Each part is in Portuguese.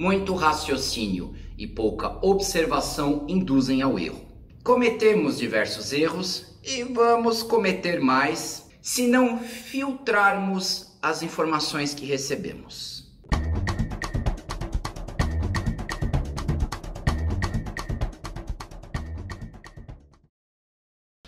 Muito raciocínio e pouca observação induzem ao erro. Cometemos diversos erros e vamos cometer mais se não filtrarmos as informações que recebemos.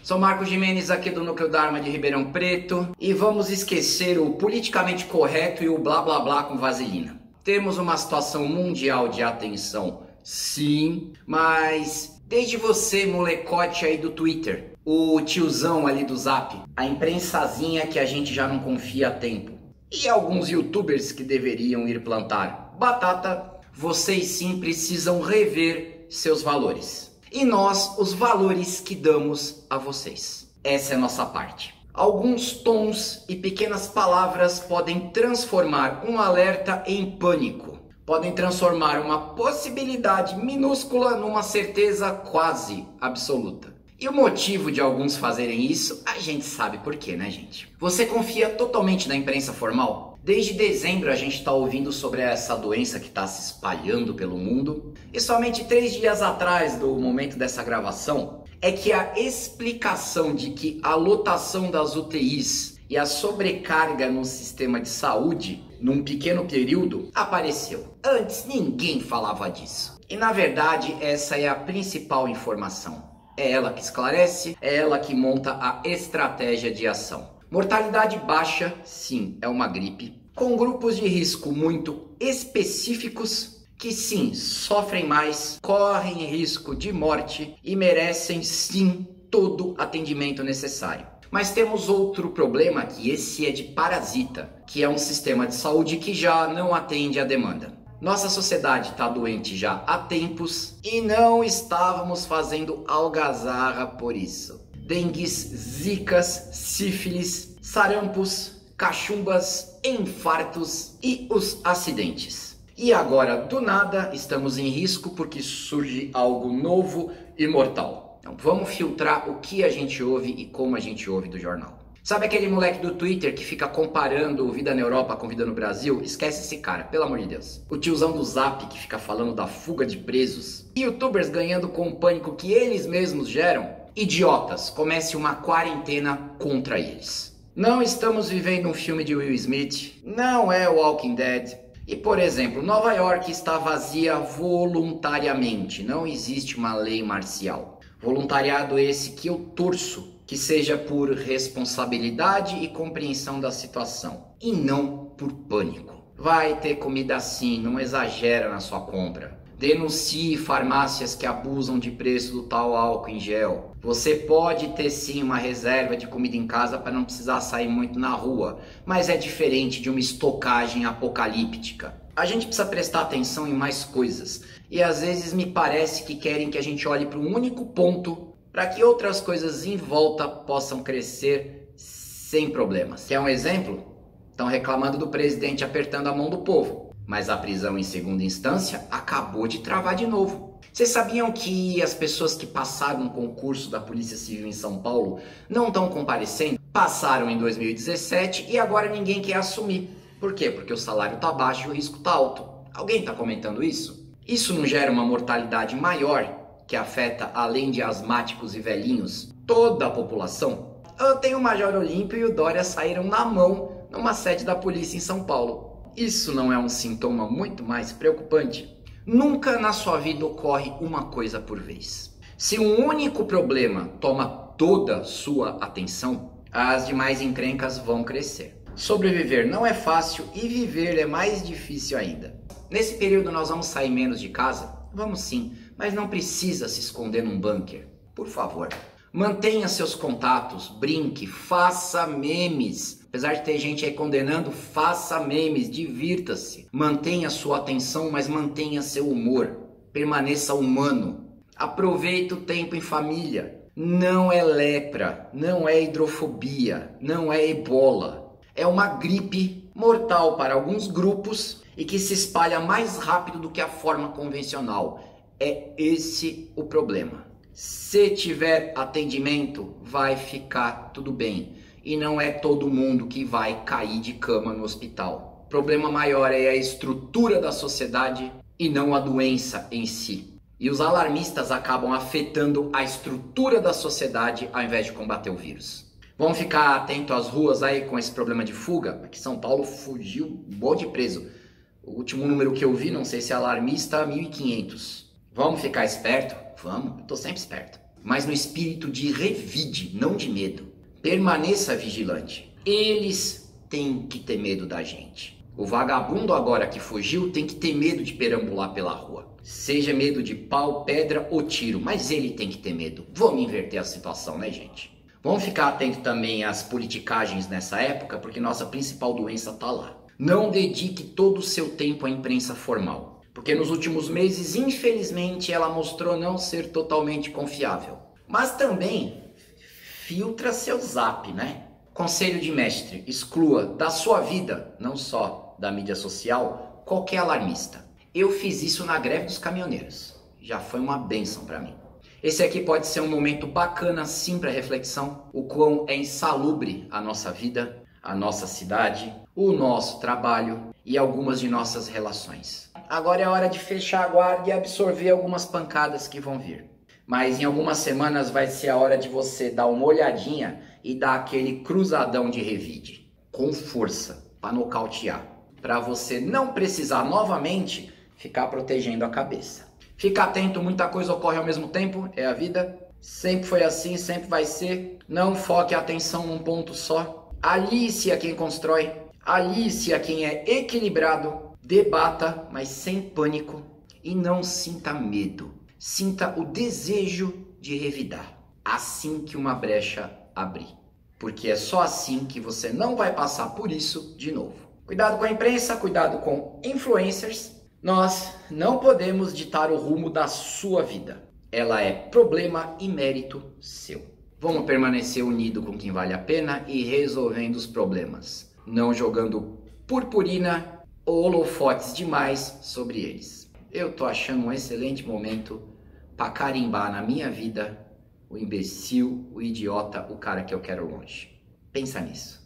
Sou Marco Jimenez aqui do Núcleo Dharma de Ribeirão Preto e vamos esquecer o politicamente correto e o blá blá blá com vaselina. Temos uma situação mundial de atenção, sim, mas desde você, molecote aí do Twitter, o tiozão ali do Zap, a imprensazinha que a gente já não confia a tempo e alguns youtubers que deveriam ir plantar batata, vocês sim precisam rever seus valores e nós os valores que damos a vocês. Essa é a nossa parte. Alguns tons e pequenas palavras podem transformar um alerta em pânico. Podem transformar uma possibilidade minúscula numa certeza quase absoluta. E o motivo de alguns fazerem isso, a gente sabe por quê, né, gente? Você confia totalmente na imprensa formal? Desde dezembro a gente está ouvindo sobre essa doença que está se espalhando pelo mundo. E somente três dias atrás do momento dessa gravação é que a explicação de que a lotação das UTIs e a sobrecarga no sistema de saúde num pequeno período apareceu. Antes ninguém falava disso. E na verdade essa é a principal informação. É ela que esclarece, é ela que monta a estratégia de ação. Mortalidade baixa, sim, é uma gripe, com grupos de risco muito específicos que sim sofrem mais, correm risco de morte e merecem sim todo atendimento necessário. Mas temos outro problema que esse é de parasita, que é um sistema de saúde que já não atende à demanda. Nossa sociedade está doente já há tempos e não estávamos fazendo algazarra por isso dengues, zicas, sífilis, sarampos, cachumbas, infartos e os acidentes. E agora, do nada, estamos em risco porque surge algo novo e mortal. Então vamos filtrar o que a gente ouve e como a gente ouve do jornal. Sabe aquele moleque do Twitter que fica comparando vida na Europa com vida no Brasil? Esquece esse cara, pelo amor de Deus. O tiozão do Zap que fica falando da fuga de presos. Youtubers ganhando com o pânico que eles mesmos geram idiotas, comece uma quarentena contra eles. Não estamos vivendo um filme de Will Smith, não é Walking Dead. E por exemplo, Nova York está vazia voluntariamente, não existe uma lei marcial. Voluntariado esse que eu torço que seja por responsabilidade e compreensão da situação e não por pânico. Vai ter comida assim, não exagera na sua compra. Denuncie farmácias que abusam de preço do tal álcool em gel. Você pode ter sim uma reserva de comida em casa para não precisar sair muito na rua, mas é diferente de uma estocagem apocalíptica. A gente precisa prestar atenção em mais coisas e às vezes me parece que querem que a gente olhe para um único ponto para que outras coisas em volta possam crescer sem problemas. Quer um exemplo? Estão reclamando do presidente apertando a mão do povo mas a prisão em segunda instância acabou de travar de novo. Vocês sabiam que as pessoas que passaram no concurso da Polícia Civil em São Paulo não estão comparecendo? Passaram em 2017 e agora ninguém quer assumir. Por quê? Porque o salário está baixo e o risco está alto. Alguém está comentando isso? Isso não gera uma mortalidade maior que afeta, além de asmáticos e velhinhos, toda a população? Ontem o Major Olímpio e o Dória saíram na mão numa sede da polícia em São Paulo. Isso não é um sintoma muito mais preocupante? Nunca na sua vida ocorre uma coisa por vez. Se um único problema toma toda sua atenção, as demais encrencas vão crescer. Sobreviver não é fácil e viver é mais difícil ainda. Nesse período nós vamos sair menos de casa? Vamos sim, mas não precisa se esconder num bunker. Por favor. Mantenha seus contatos, brinque, faça memes. Apesar de ter gente aí condenando, faça memes, divirta-se. Mantenha sua atenção, mas mantenha seu humor. Permaneça humano. Aproveite o tempo em família. Não é lepra, não é hidrofobia, não é ebola. É uma gripe mortal para alguns grupos e que se espalha mais rápido do que a forma convencional. É esse o problema. Se tiver atendimento, vai ficar tudo bem. E não é todo mundo que vai cair de cama no hospital. O problema maior é a estrutura da sociedade e não a doença em si. E os alarmistas acabam afetando a estrutura da sociedade ao invés de combater o vírus. Vamos ficar atento às ruas aí com esse problema de fuga. Aqui São Paulo fugiu um de preso. O último número que eu vi, não sei se é alarmista, 1.500. Vamos ficar esperto? Vamos, eu tô sempre esperto. Mas no espírito de revide, não de medo. Permaneça vigilante. Eles têm que ter medo da gente. O vagabundo agora que fugiu tem que ter medo de perambular pela rua. Seja medo de pau, pedra ou tiro, mas ele tem que ter medo. Vamos inverter a situação, né, gente? Vamos ficar atento também às politicagens nessa época, porque nossa principal doença está lá. Não dedique todo o seu tempo à imprensa formal, porque nos últimos meses, infelizmente, ela mostrou não ser totalmente confiável. Mas também filtra seu zap, né? Conselho de mestre: exclua da sua vida, não só da mídia social, qualquer alarmista. Eu fiz isso na greve dos caminhoneiros. Já foi uma benção para mim. Esse aqui pode ser um momento bacana sim para reflexão, o quão é insalubre a nossa vida, a nossa cidade, o nosso trabalho e algumas de nossas relações. Agora é hora de fechar a guarda e absorver algumas pancadas que vão vir. Mas em algumas semanas vai ser a hora de você dar uma olhadinha e dar aquele cruzadão de revide, com força, para nocautear, para você não precisar novamente ficar protegendo a cabeça. Fica atento, muita coisa ocorre ao mesmo tempo, é a vida. Sempre foi assim, sempre vai ser. Não foque a atenção num ponto só. Alice a quem constrói, alice a quem é equilibrado. Debata, mas sem pânico. E não sinta medo. Sinta o desejo de revidar. Assim que uma brecha abrir. Porque é só assim que você não vai passar por isso de novo. Cuidado com a imprensa, cuidado com influencers nós não podemos ditar o rumo da sua vida. Ela é problema e mérito seu. Vamos permanecer unido com quem vale a pena e resolvendo os problemas, não jogando purpurina ou holofotes demais sobre eles. Eu tô achando um excelente momento para carimbar na minha vida o imbecil, o idiota, o cara que eu quero longe. Pensa nisso.